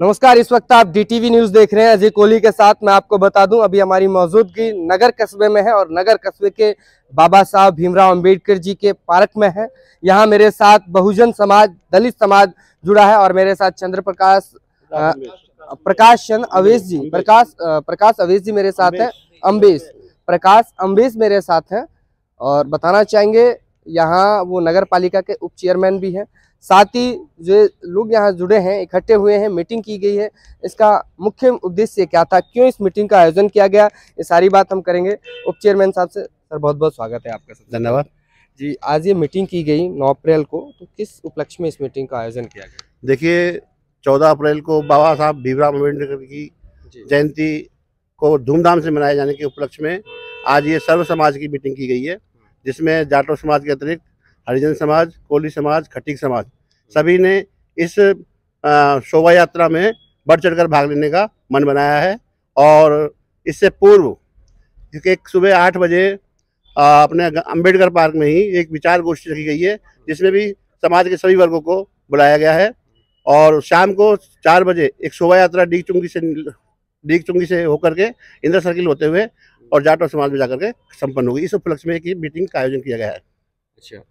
नमस्कार, इस वक्त आप डीटीवी न्यूज़ देख रहे हैं। अजय कोहली के साथ मैं आपको बता दूँ, अभी हमारी मौजूदगी नगर कस्बे में है और नगर कस्बे के बाबा साहब भीमराव अंबेडकर जी के पार्क में है। यहाँ मेरे साथ बहुजन समाज, दलित समाज जुड़ा है और मेरे साथ चंद्र प्रकाश प्रकाश चंद अवेश जी, प्रकाश प्रकाश अवेश जी मेरे साथ है। अम्बेश प्रकाश अम्बेश मेरे साथ हैं और बताना चाहेंगे, यहाँ वो नगर पालिका के उप चेयरमैन भी हैं। साथ ही जो लोग यहाँ जुड़े हैं इकट्ठे हुए हैं मीटिंग की गई है इसका मुख्य उद्देश्य क्या था? क्यों इस मीटिंग का आयोजन किया गया? ये सारी बात हम करेंगे। उप चेयरमैन साहब से सर बहुत बहुत स्वागत है आपका धन्यवाद। जी आज ये मीटिंग की गई नौ अप्रैल को तो किस उपलक्ष्य में इस मीटिंग का आयोजन किया गया? देखिए चौदह अप्रैल को बाबा साहब भीमराव अंबेडकर की जयंती को धूमधाम से मनाए जाने के उपलक्ष्य में आज ये सर्व समाज की मीटिंग की गई है जिसमें जाटो समाज के अतिरिक्त हरिजन समाज, कोली समाज, खटीक समाज, सभी ने इस शोभा यात्रा में बढ़ चढ़कर भाग लेने का मन बनाया है और इससे पूर्व एक सुबह आठ बजे अपने अंबेडकर पार्क में ही एक विचार गोष्ठी रखी गई है, जिसमें भी समाज के सभी वर्गों को बुलाया गया है और शाम को चार बजे एक शोभा यात्रा डीग चुंगी से डीग चुंगी से होकर के इंदिरा सर्किल होते हुए और जाटो समाज में जाकर के संपन्न होगी। इस उपलक्ष्य में एक मीटिंग का आयोजन किया गया है। अच्छा।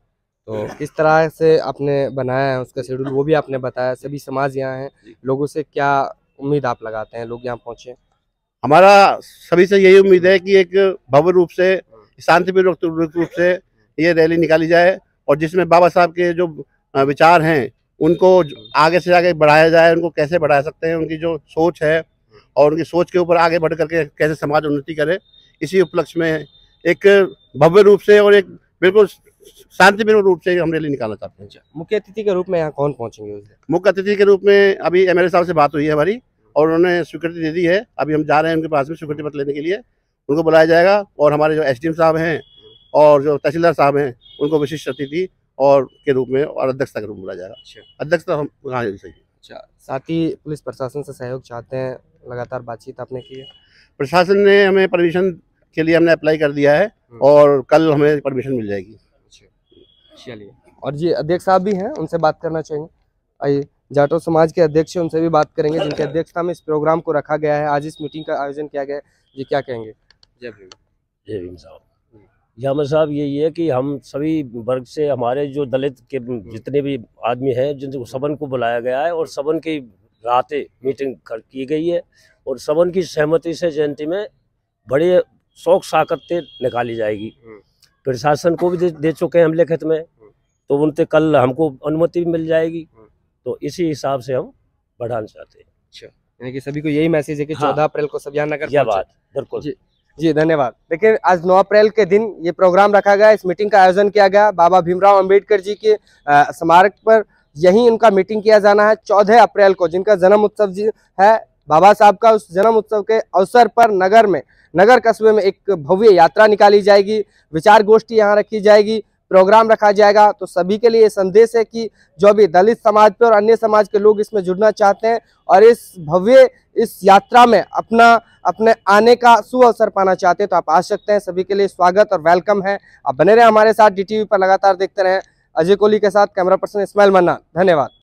तो किस तरह से आपने बनाया है उसका शेड्यूल वो भी आपने बताया सभी समाज यहाँ हैं। लोगों से क्या उम्मीद आप लगाते हैं लोग यहाँ पहुँचे? हमारा सभी से यही उम्मीद है कि एक भव्य रूप से शांतिपूर्वक रूप से ये रैली निकाली जाए और जिसमें बाबा साहब के जो विचार हैं उनको आगे से आगे बढ़ाया जाए उनको कैसे बढ़ा सकते हैं उनकी जो सोच है और उनकी सोच के ऊपर आगे बढ़ करके कैसे समाज उन्नति करे इसी उपलक्ष्य में एक भव्य रूप से और एक बिल्कुल शांतिपूर्ण रूप से हम रैली निकालना चाहते हैं। अच्छा, मुख्य अतिथि के रूप में यहाँ कौन पहुँचेंगे मुख्य अतिथि के रूप में अभी एम साहब से बात हुई है हमारी और उन्होंने स्वीकृति दे दी है। अभी हम जा रहे हैं उनके पास में स्वीकृति पत्र लेने के लिए। उनको बुलाया जाएगा और हमारे जो एसडीएम साहब हैं और जो तहसीलदार साहब हैं उनको विशिष्ट अतिथि और के रूप में और अध्यक्षता के रूप में बुलाया जाएगा। अच्छा। अध्यक्षता हम हाँ सही अच्छा साथ ही पुलिस प्रशासन से सहयोग चाहते हैं लगातार बातचीत आपने की है? प्रशासन ने हमें परमिशन के लिए हमने अप्लाई कर दिया है हम्म। और कल हमें परमिशन मिल जाएगी। चलिए। और जी अध्यक्ष साहब भी हैं उनसे बात करना चाहेंगे। आइए जाटो समाज के अध्यक्ष उनसे भी बात करेंगे जिनके अध्यक्षता में इस प्रोग्राम को रखा गया है। आज इस मीटिंग का आयोजन किया गया है। जी क्या कहेंगे? जय भीम। जय भीम साहब। जामर साहब यही है कि हम सभी वर्ग से हमारे जो दलित के जितने भी आदमी हैं जिन सबन को बुलाया गया है और सबन की रातें मीटिंग कर की गई है और सबन की सहमति से जयंती में बड़े शौक साकतें निकाली जाएगी। हम्म। प्रशासन को भी दे, दे चुके हैं हम लिखित में। तो उनसे कल हमको अनुमति भी मिल जाएगी। तो इसी हिसाब से हम बढ़ाना चाहते हैं। अच्छा। यानी कि सभी को यही मैसेज है कि हाँ। चौदह अप्रैल को सब यहाँ नगर यह बात बिल्कुल। जी जी धन्यवाद। देखिए आज 9 अप्रैल के दिन ये प्रोग्राम रखा गया इस मीटिंग का आयोजन किया गया। बाबा भीमराव अंबेडकर जी के स्मारक पर यही उनका मीटिंग किया जाना है चौदह अप्रैल को जिनका जन्म उत्सव जी है बाबा साहब का उस जन्म उत्सव के अवसर पर नगर में, नगर कस्बे में एक भव्य यात्रा निकाली जाएगी। विचार गोष्ठी यहाँ रखी जाएगी, प्रोग्राम रखा जाएगा। तो सभी के लिए संदेश है कि जो भी दलित समाज पे और अन्य समाज के लोग इसमें जुड़ना चाहते हैं और इस भव्य, इस यात्रा में अपना, अपने आने का सुअवसर पाना चाहते हैं तो आप आ सकते हैं। सभी के लिए स्वागत और वेलकम है। आप बने रहे हमारे साथ, डीटीवी पर लगातार देखते रहे। अजय कोहली के साथ, कैमरा पर्सन इस्माइल मन्ना। धन्यवाद।